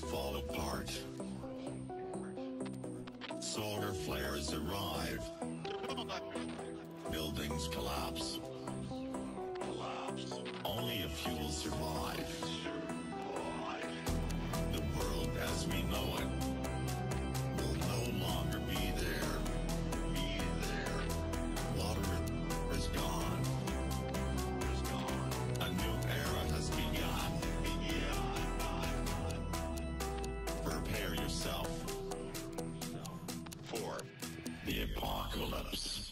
Fall apart. Solar flares arrive. Buildings collapse. apocalypse.